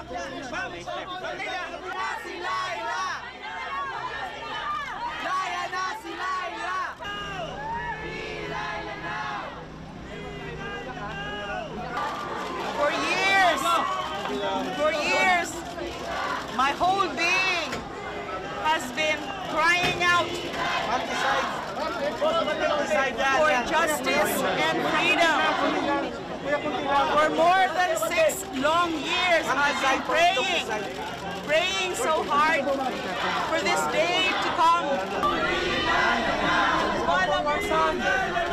For years, for years, my whole being has been crying out for justice and freedom. For more than six long years, I've been praying, praying so hard for this day to come. One of our sons.